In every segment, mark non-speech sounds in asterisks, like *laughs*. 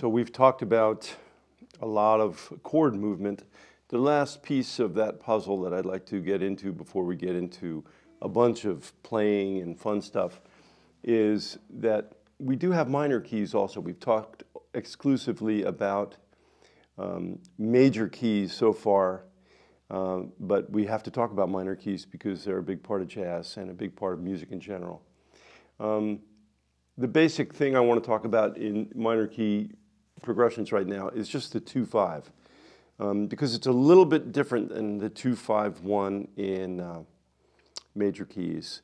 So we've talked about a lot of chord movement. The last piece of that puzzle that I'd like to get into before we get into a bunch of playing and fun stuff is that we do have minor keys also. We've talked exclusively about um, major keys so far, uh, but we have to talk about minor keys because they're a big part of jazz and a big part of music in general. Um, the basic thing I want to talk about in minor key progressions right now is just the 2-5 um, because it's a little bit different than the 2-5-1 in uh, major keys.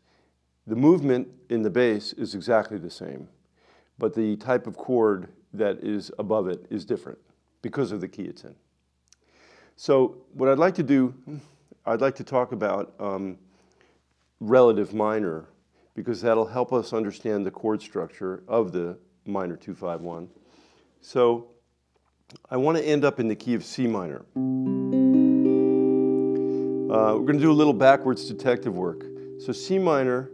The movement in the bass is exactly the same, but the type of chord that is above it is different because of the key it's in. So what I'd like to do, I'd like to talk about um, relative minor because that'll help us understand the chord structure of the minor 251. So I want to end up in the key of C minor. Uh, we're going to do a little backwards detective work. So C minor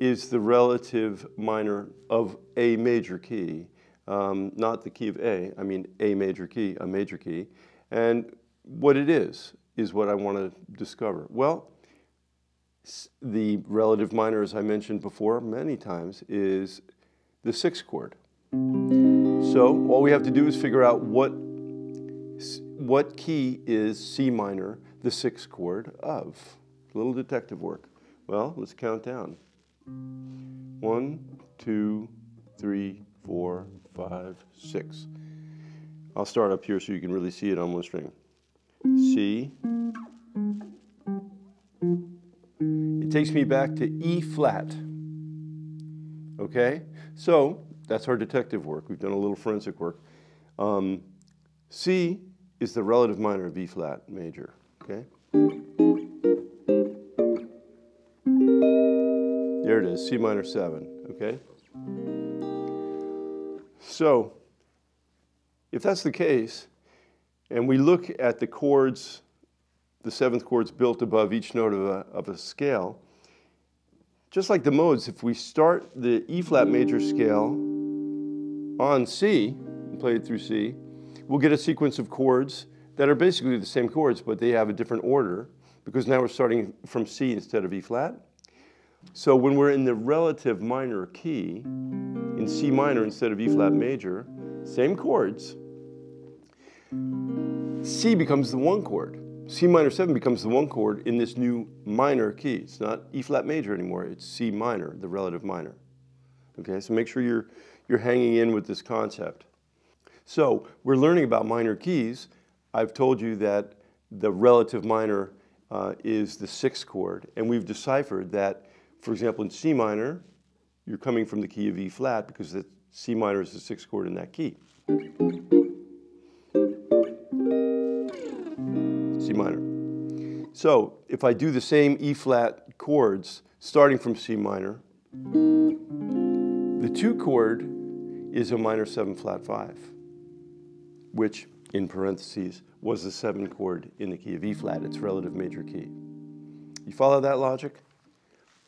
is the relative minor of a major key, um, not the key of A, I mean a major key, a major key. And what it is, is what I want to discover. Well, the relative minor, as I mentioned before many times, is the sixth chord. So all we have to do is figure out what, what key is C minor, the sixth chord of. A little detective work. Well, let's count down. One, two, three, four, five, six. I'll start up here so you can really see it on one string. C. It takes me back to E flat. Okay? So that's our detective work. We've done a little forensic work. Um, C is the relative minor of E flat major. Okay? There it is, C minor 7, okay? So, if that's the case, and we look at the chords, the seventh chords built above each note of a, of a scale, just like the modes, if we start the E flat major scale on C, and play it through C, we'll get a sequence of chords that are basically the same chords, but they have a different order because now we're starting from C instead of E flat. So when we're in the relative minor key, in C minor instead of E flat major, same chords, C becomes the one chord. C minor 7 becomes the one chord in this new minor key. It's not E flat major anymore, it's C minor, the relative minor. Okay, so make sure you're, you're hanging in with this concept. So we're learning about minor keys. I've told you that the relative minor uh, is the sixth chord, and we've deciphered that for example, in C minor, you're coming from the key of E flat because the C minor is the sixth chord in that key. C minor. So if I do the same E flat chords starting from C minor, the two chord is a minor 7 flat 5, which in parentheses was the 7 chord in the key of E flat, its relative major key. You follow that logic?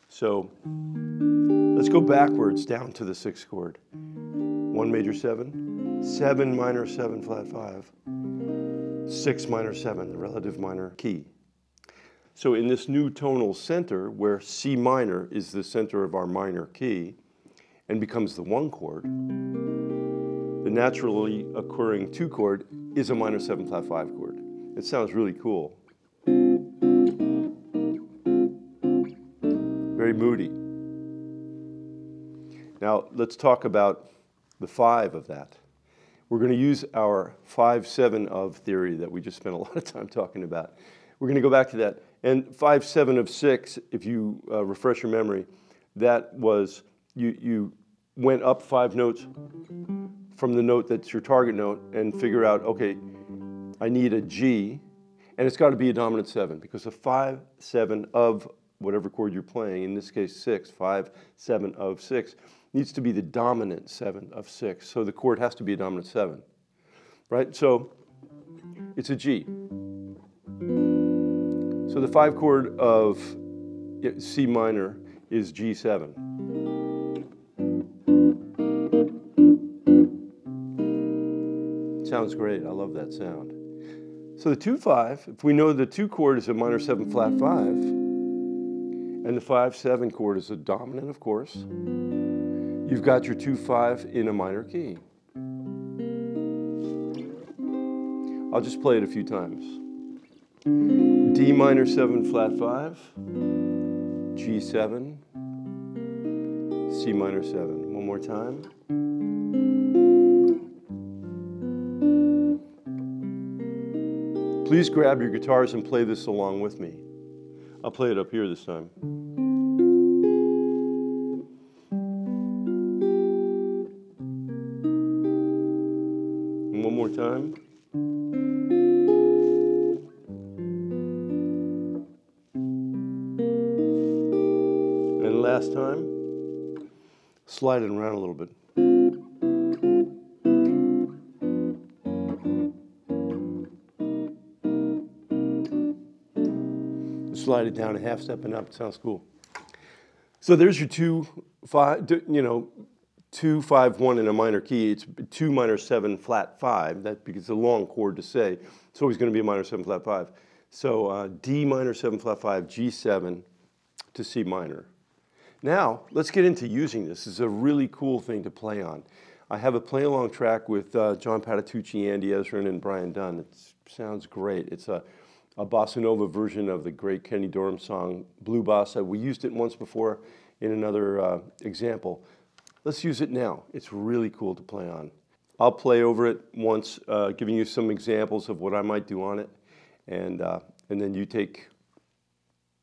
So let's go backwards down to the sixth chord. One major seven, seven minor seven flat five, six minor seven, the relative minor key. So in this new tonal center where C minor is the center of our minor key and becomes the one chord, the naturally occurring two chord is a minor seven flat five chord. It sounds really cool. very moody. Now, let's talk about the five of that. We're going to use our 5-7 of theory that we just spent a *laughs* lot of time talking about. We're going to go back to that. And 5-7 of 6, if you uh, refresh your memory, that was you, you went up five notes from the note that's your target note and figure out, okay, I need a G, and it's got to be a dominant 7 because a 5-7 of whatever chord you're playing, in this case six, five, seven of six, needs to be the dominant seven of six. So the chord has to be a dominant seven, right? So it's a G. So the five chord of C minor is G7. Sounds great. I love that sound. So the 2-5, if we know the 2 chord is a minor 7 flat 5, and the 5-7 chord is a dominant, of course, you've got your 2-5 in a minor key. I'll just play it a few times. D minor 7 flat 5, G7, C minor 7. One more time. Please grab your guitars and play this along with me. I'll play it up here this time. And one more time. And last time, slide it around a little bit. Slide it down a half step and up. Sounds cool. So there's your two, five, you know, two, five, one in a minor key. It's two minor seven flat five. That because it's a long chord to say. It's always going to be a minor seven flat five. So uh, D minor seven flat five, G7 to C minor. Now let's get into using this. Is a really cool thing to play on. I have a play along track with uh, John Patitucci, Andy Ezrin, and Brian Dunne. It sounds great. It's a a bossa nova version of the great Kenny Dorham song, Blue Bossa. We used it once before in another uh, example. Let's use it now. It's really cool to play on. I'll play over it once, uh, giving you some examples of what I might do on it, and, uh, and then you take,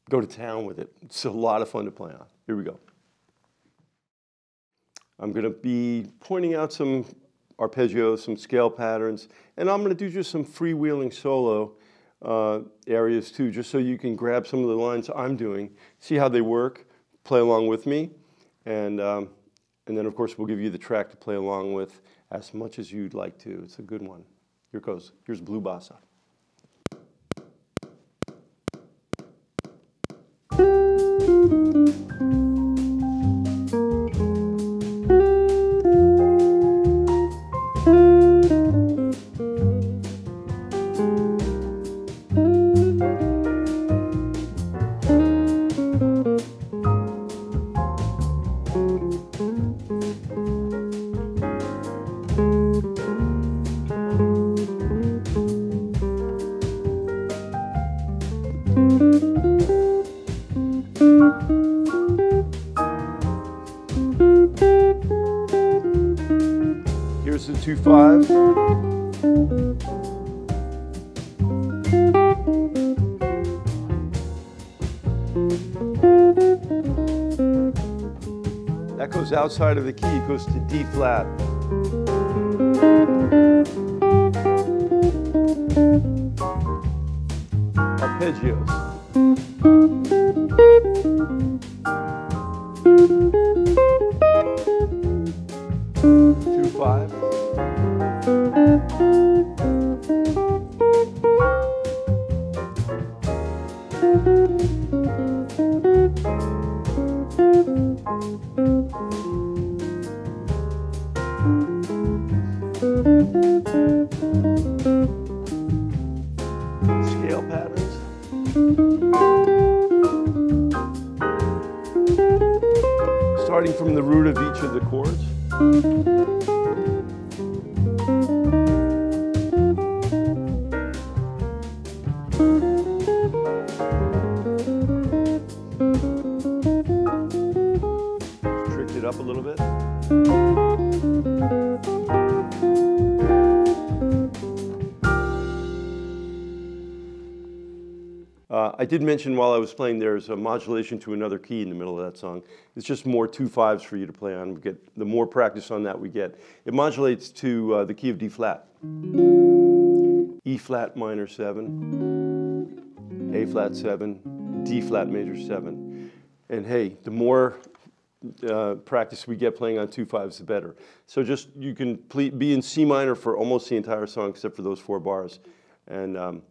go to town with it. It's a lot of fun to play on. Here we go. I'm going to be pointing out some arpeggios, some scale patterns, and I'm going to do just some freewheeling solo uh, areas too, just so you can grab some of the lines I'm doing, see how they work, play along with me, and, um, and then of course we'll give you the track to play along with as much as you'd like to. It's a good one. Here goes. Here's Blue Bossa. Two five. That goes outside of the key, it goes to D flat. Arpeggios. Two five. Starting from the root of each of the chords. I did mention while I was playing there's a modulation to another key in the middle of that song. It's just more two fives for you to play on. We get the more practice on that we get. It modulates to uh, the key of D flat, E flat minor seven, A flat seven, D flat major seven, and hey, the more uh, practice we get playing on two fives, the better. So just you can be in C minor for almost the entire song except for those four bars, and um,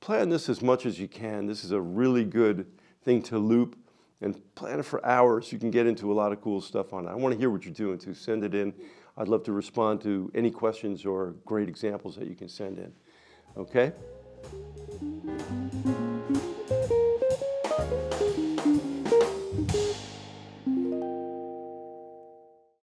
play on this as much as you can. This is a really good thing to loop and plan it for hours. You can get into a lot of cool stuff on it. I want to hear what you're doing too. Send it in. I'd love to respond to any questions or great examples that you can send in. Okay?